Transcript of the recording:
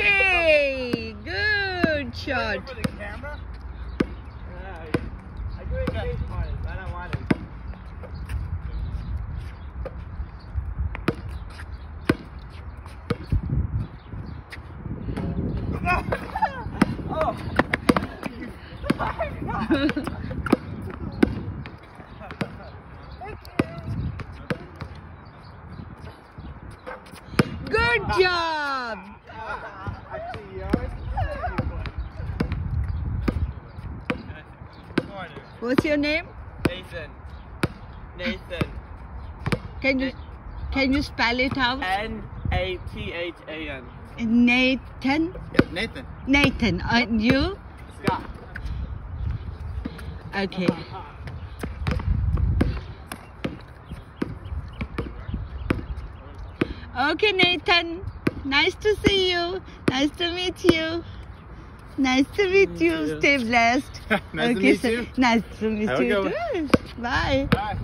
Hey, good shot. For oh. Good job. I see yours. What's your name? Nathan. Nathan. Can you can you spell it out? N A T H A N. Nathan. Nathan. Nathan. And you? Scott. Okay. Okay, Nathan. Nice to see you. Nice to meet you. Nice to meet you. Stay blessed. nice to okay, meet so- you. Nice to meet Have you too. Bye. Bye.